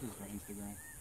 This is for Instagram.